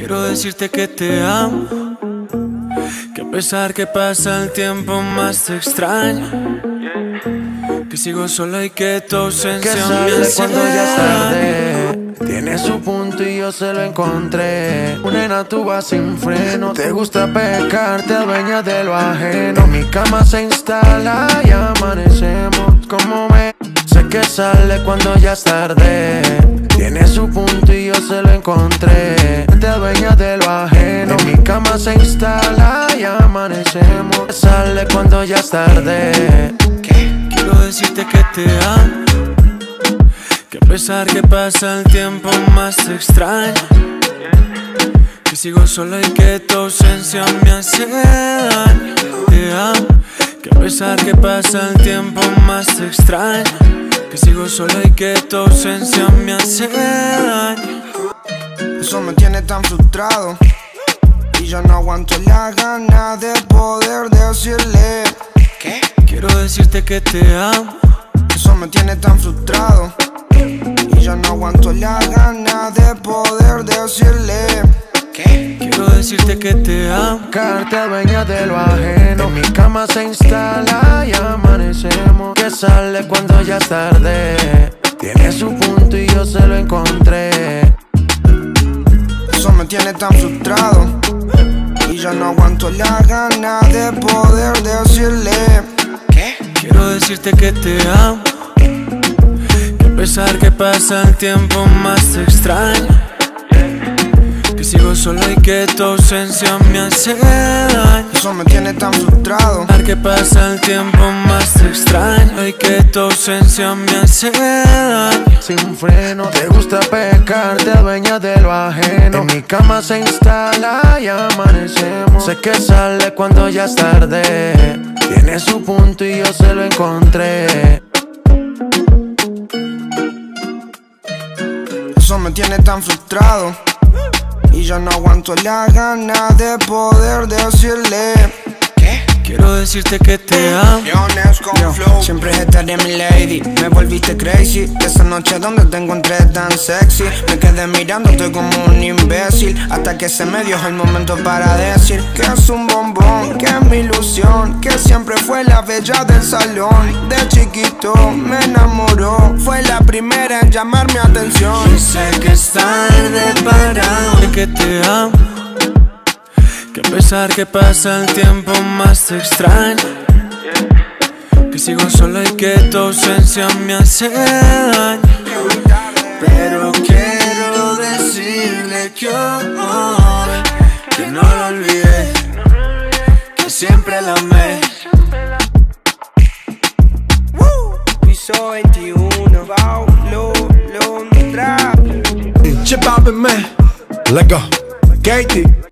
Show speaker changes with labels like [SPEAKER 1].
[SPEAKER 1] Quiero decirte que te amo. Que a pesar que pasa el tiempo más te extraño. Que sigo sola y que tu ausencia
[SPEAKER 2] que sale cuando ya es tarde. Tiene su punto y yo se lo encontré. Nena, tú vas sin freno. Te gusta pecar, te adueñas de lo ajeno. Mi cama se instala y amanecemos. Como me sé que sale cuando ya es tarde. Tiene su punto y yo se lo encontré. Se instala y amanecemos. Sale cuando ya es tarde.
[SPEAKER 1] Quiero decirte que te amo. Que a pesar que pasa el tiempo más extraño. Que sigo sola y que tu ausencia me hace daño. Te amo. Que a pesar que pasa el tiempo más extraño. Que sigo sola y que tu ausencia me hace daño.
[SPEAKER 3] Eso me tiene tan frustrado. Y ya no aguanto la gana de poder decirle ¿Qué?
[SPEAKER 1] Quiero decirte que te amo.
[SPEAKER 3] Eso me tiene tan frustrado. Y ya no aguanto la gana de poder decirle ¿Qué?
[SPEAKER 1] Quiero decirte que te amo.
[SPEAKER 2] Te adueñas de lo ajeno. Mi cama se instala y amanecemos. Que sale cuando ya es tarde. Tiene su punto y yo se lo encontré.
[SPEAKER 3] Eso me tiene tan frustrado. Ya no aguanto la gana de poder decirle ¿Qué?
[SPEAKER 1] Quiero decirte que te amo. Que a pesar que pasa el tiempo más te extraño. Sigo solo y que tu ausencia me hace daño.
[SPEAKER 3] Eso me tiene tan frustrado.
[SPEAKER 1] A pesar que pasa el tiempo más te extraño y que tu ausencia me hace daño.
[SPEAKER 2] Sin freno, te gusta pecar, te adueñas de lo ajeno. En mi cama se instala y amanecemos. Sé que sale cuando ya es tarde. Tiene su punto y yo se lo encontré.
[SPEAKER 3] Eso me tiene tan frustrado. Y ya no aguanto la gana de poder decirle.
[SPEAKER 1] Quiero decirte que te amo.
[SPEAKER 3] Flow. Siempre estaré mi lady. Me volviste crazy. Esa noche donde te encontré tan sexy. Me quedé mirándote como un imbécil. Hasta que se me dio el momento para decir Que es un bombón, que es mi ilusión Que siempre fue la bella del salón. De chiquito me enamoró. Fue la primera en llamar mi atención.
[SPEAKER 1] Y sé que es tarde para hoy. Que te amo. Que a pesar que pasa el tiempo más te extraño. Que sigo sola y que tu ausencia me hace daño. Pero quiero decirle que hoy que no lo olvidé, que siempre la amé.
[SPEAKER 3] Piso 21 Paulo Londra
[SPEAKER 4] Chip out man. Let go. Katie.